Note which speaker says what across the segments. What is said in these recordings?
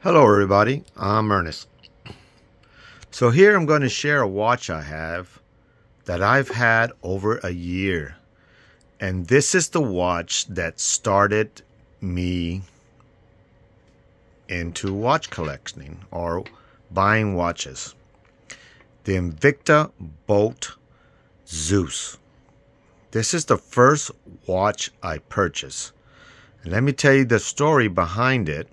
Speaker 1: Hello everybody, I'm Ernest. So here I'm going to share a watch I have that I've had over a year. And this is the watch that started me into watch collecting or buying watches. The Invicta Bolt Zeus. This is the first watch I purchased. And let me tell you the story behind it.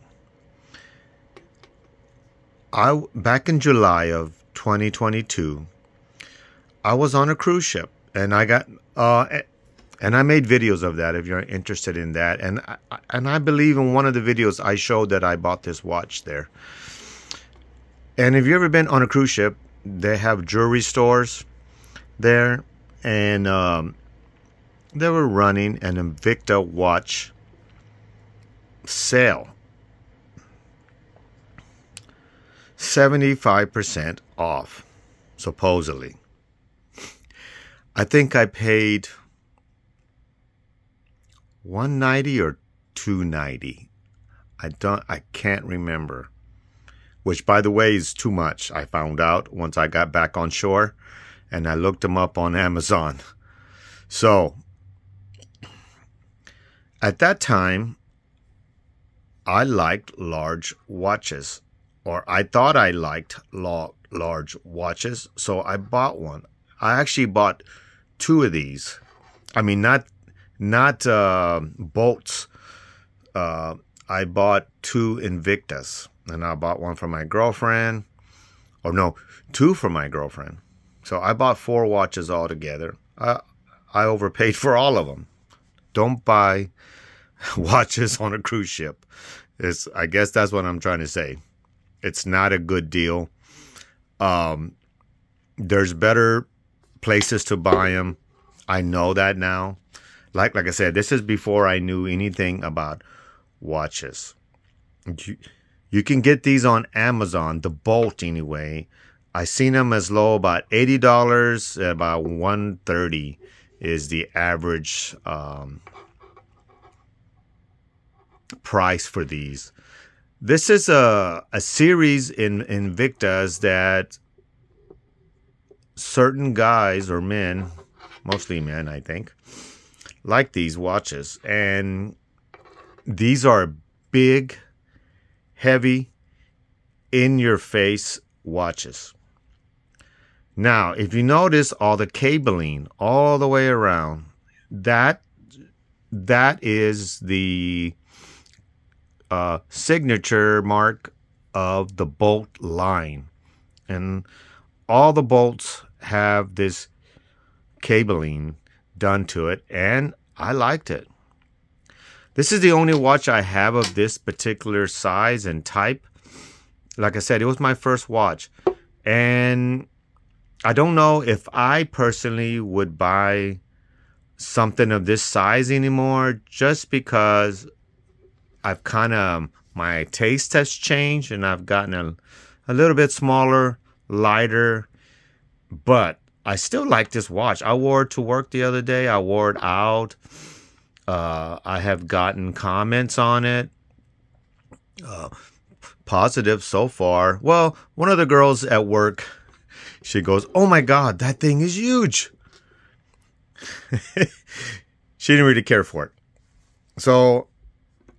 Speaker 1: I back in July of 2022, I was on a cruise ship and I got uh and I made videos of that if you're interested in that and I, and I believe in one of the videos I showed that I bought this watch there. And if you've ever been on a cruise ship, they have jewelry stores there and um, they were running an Invicta watch sale 75% off, supposedly. I think I paid 190 or 290. I don't I can't remember. Which by the way is too much. I found out once I got back on shore and I looked them up on Amazon. So at that time I liked large watches or I thought I liked large watches, so I bought one. I actually bought two of these. I mean, not not uh, bolts. Uh, I bought two Invictas, and I bought one for my girlfriend. Or no, two for my girlfriend. So I bought four watches altogether. I I overpaid for all of them. Don't buy watches on a cruise ship. It's I guess that's what I'm trying to say. It's not a good deal. Um, there's better places to buy them. I know that now. Like like I said, this is before I knew anything about watches. You, you can get these on Amazon, the Bolt anyway. I seen them as low about eighty dollars, about one thirty is the average um, price for these. This is a, a series in Invictas that certain guys or men, mostly men, I think, like these watches. And these are big, heavy, in your face watches. Now, if you notice all the cabling all the way around, that that is the uh, signature mark of the bolt line. And all the bolts have this cabling done to it, and I liked it. This is the only watch I have of this particular size and type. Like I said, it was my first watch. And I don't know if I personally would buy something of this size anymore just because I've kind of my taste has changed and I've gotten a, a little bit smaller, lighter, but I still like this watch. I wore it to work the other day. I wore it out. Uh, I have gotten comments on it. Uh, positive so far. Well, one of the girls at work, she goes, "Oh my god, that thing is huge." she didn't really care for it. So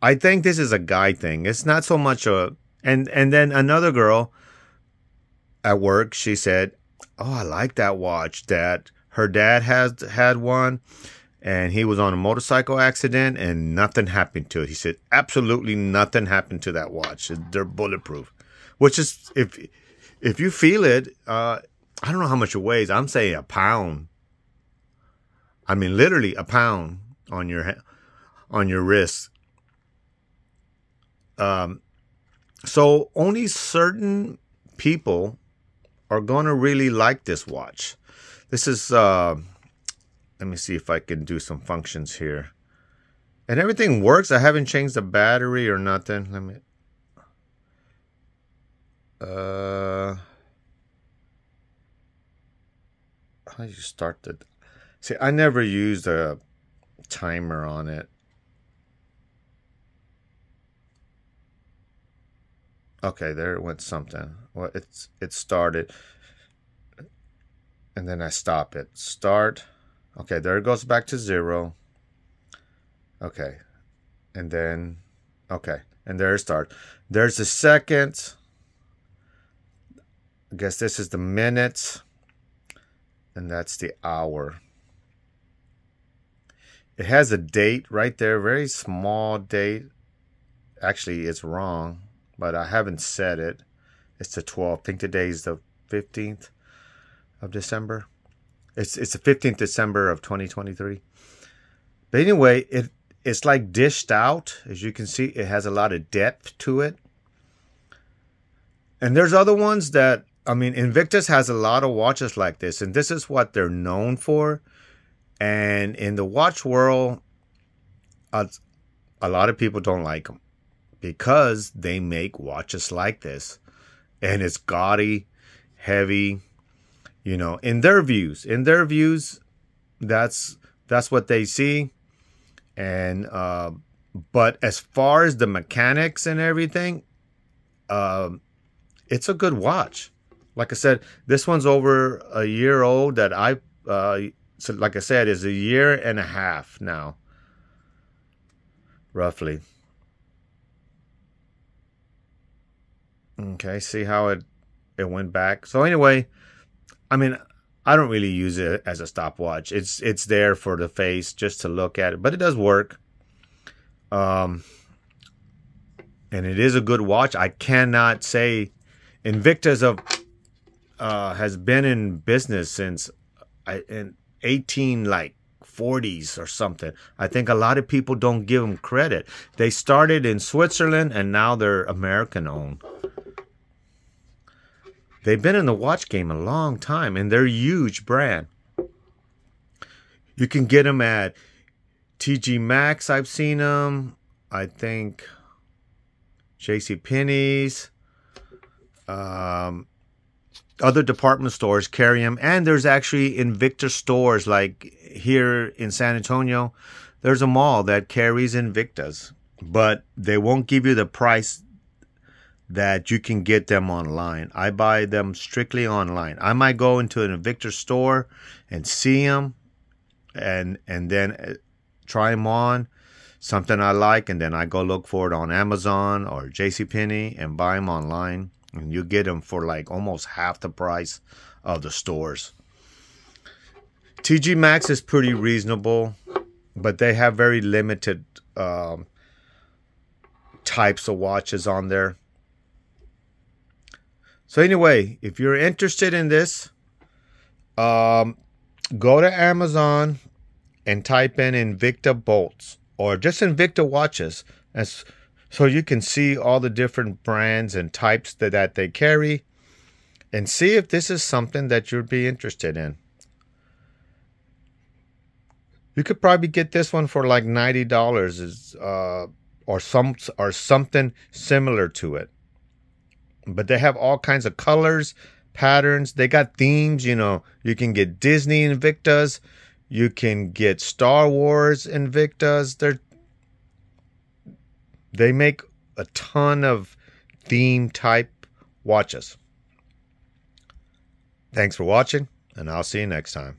Speaker 1: I think this is a guy thing. It's not so much a and and then another girl at work, she said, "Oh, I like that watch. That her dad has had one, and he was on a motorcycle accident, and nothing happened to it." He said, "Absolutely nothing happened to that watch. They're bulletproof." Which is if if you feel it, uh, I don't know how much it weighs. I'm saying a pound. I mean, literally a pound on your on your wrist um, so only certain people are going to really like this watch. This is, uh, let me see if I can do some functions here. And everything works. I haven't changed the battery or nothing. Let me, uh, how do you start the, see, I never used a timer on it. Okay, there it went something. Well, it's it started, and then I stop it. Start. Okay, there it goes back to zero. Okay, and then okay, and there it starts. There's the second. I guess this is the minutes, and that's the hour. It has a date right there, very small date. Actually, it's wrong but I haven't said it. It's the 12th. I think today is the 15th of December. It's it's the 15th December of 2023. But anyway, it it's like dished out. As you can see, it has a lot of depth to it. And there's other ones that I mean, Invictus has a lot of watches like this, and this is what they're known for. And in the watch world, a, a lot of people don't like them because they make watches like this and it's gaudy, heavy, you know, in their views. In their views, that's that's what they see. And uh, but as far as the mechanics and everything, uh, it's a good watch. Like I said, this one's over a year old. That I, uh, so like I said, is a year and a half now, roughly. Okay, see how it it went back. So anyway, I mean, I don't really use it as a stopwatch. It's it's there for the face just to look at it, but it does work. Um, and it is a good watch. I cannot say Invictus of uh, has been in business since I in 18 like 40s or something. I think a lot of people don't give them credit. They started in Switzerland and now they're American owned. They've been in the watch game a long time and they're a huge brand. You can get them at TJ Maxx. I've seen them. I think J.C. Penney's. Um, other department stores carry them, and there's actually Invictus stores like here in San Antonio. There's a mall that carries Invictus, but they won't give you the price that you can get them online. I buy them strictly online. I might go into an Invictus store and see them and and then uh, try them on something I like and then I go look for it on Amazon or JCPenney and buy them online and you get them for like almost half the price of the stores. TJ Maxx is pretty reasonable, but they have very limited um, types of watches on there. So anyway, if you're interested in this, um, go to Amazon and type in Invicta bolts or just Invicta watches, so you can see all the different brands and types that, that they carry, and see if this is something that you'd be interested in. You could probably get this one for like ninety dollars, uh, or some or something similar to it but they have all kinds of colors, patterns. They got themes, you know. You can get Disney Invictas, you can get Star Wars Invictas. They're they make a ton of theme type watches. Thanks for watching, and I'll see you next time.